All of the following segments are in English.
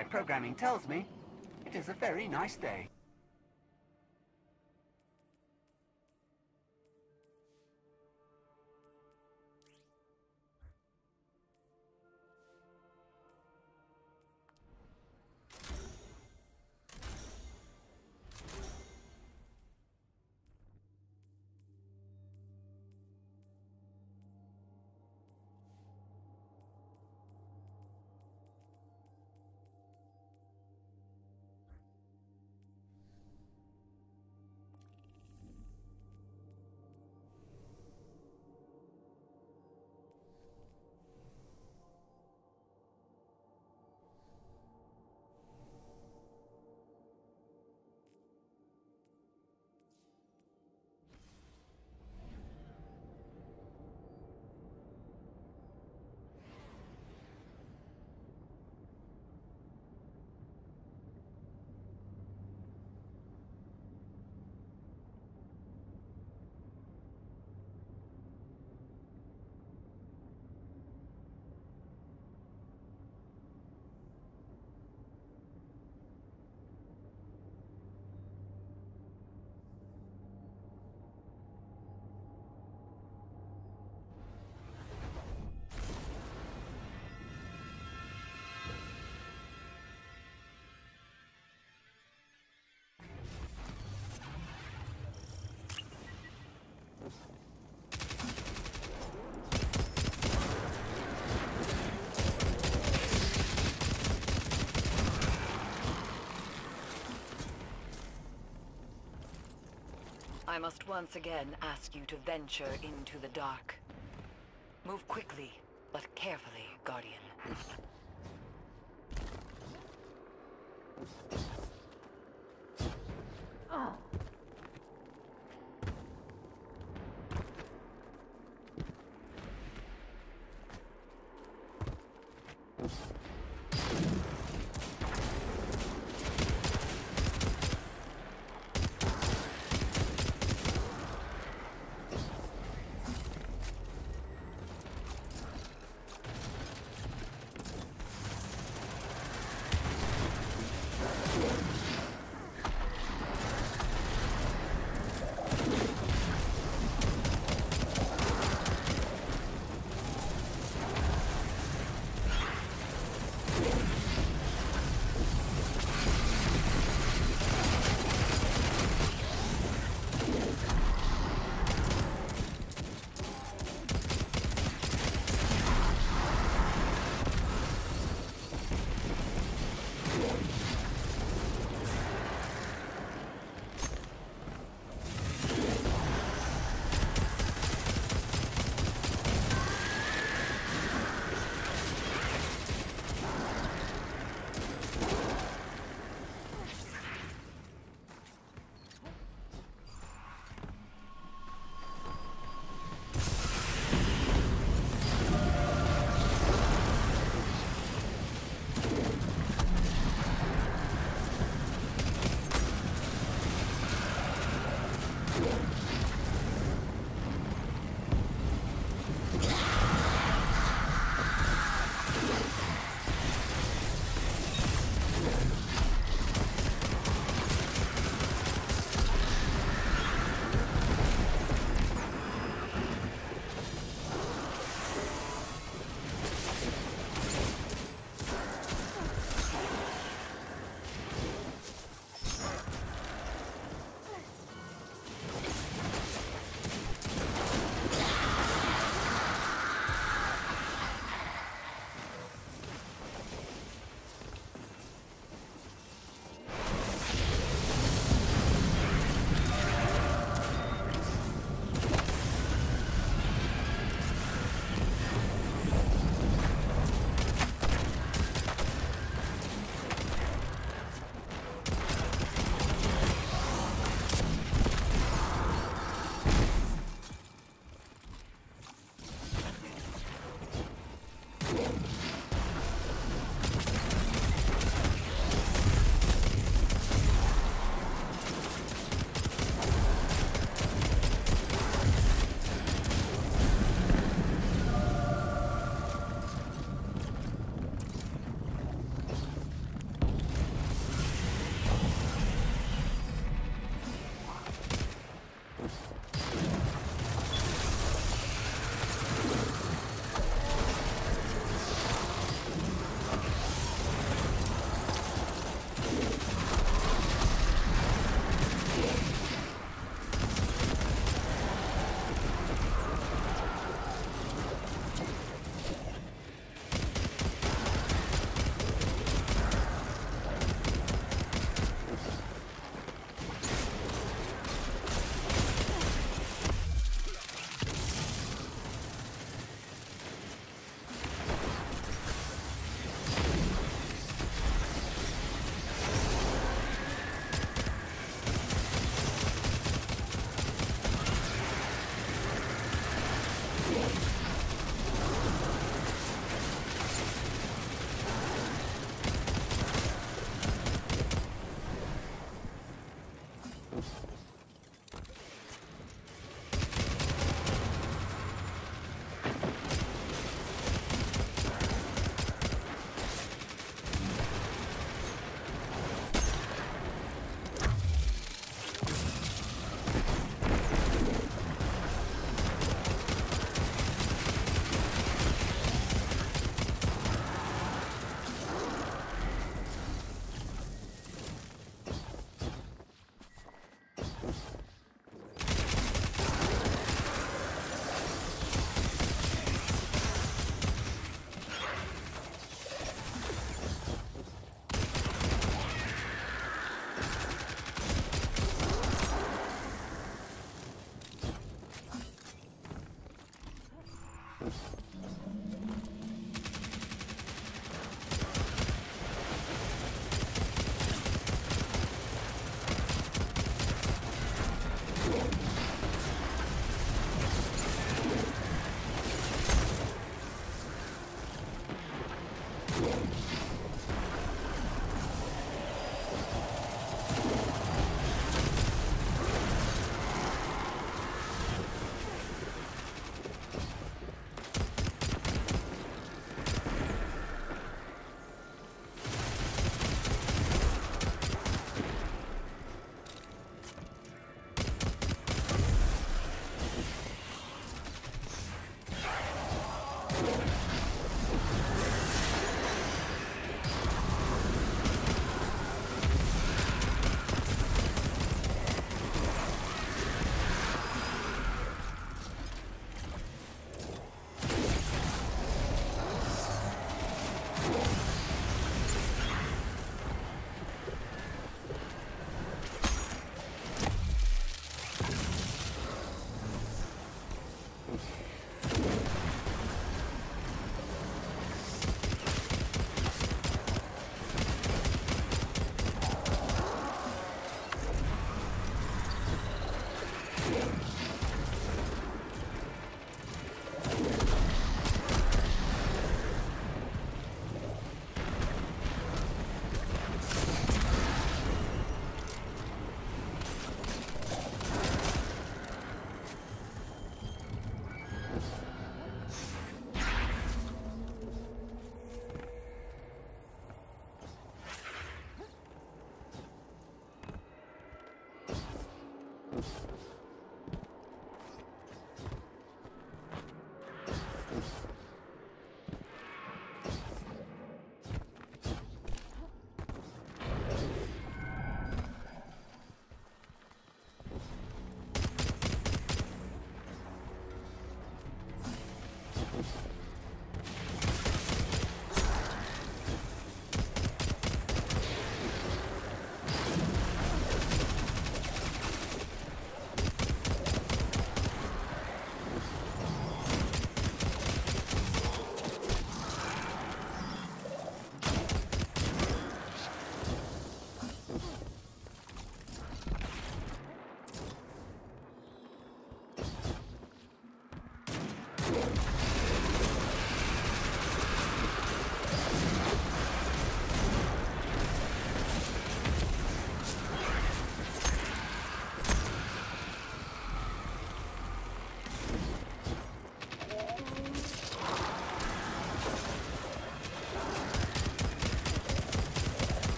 my programming tells me, it is a very nice day. I must once again ask you to venture into the dark. Move quickly, but carefully, Guardian. Oh.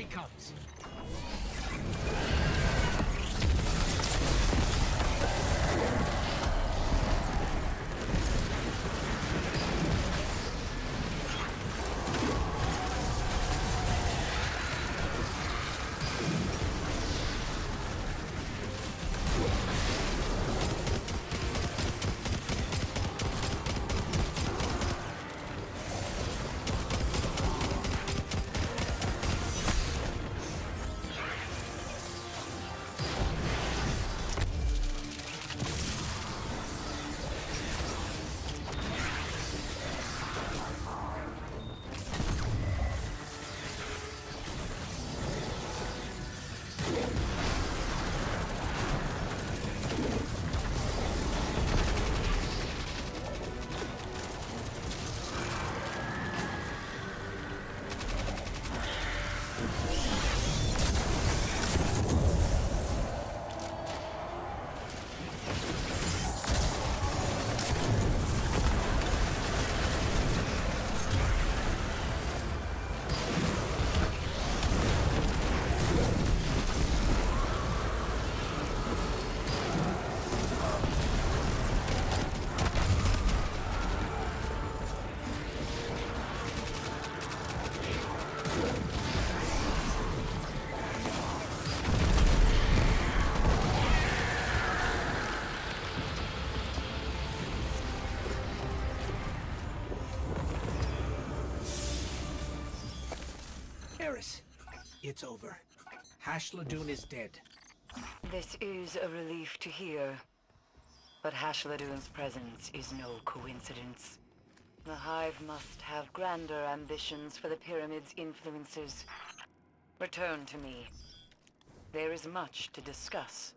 She comes. It's over. Hashladun is dead. This is a relief to hear. But Hashladun's presence is no coincidence. The Hive must have grander ambitions for the Pyramid's influences. Return to me. There is much to discuss.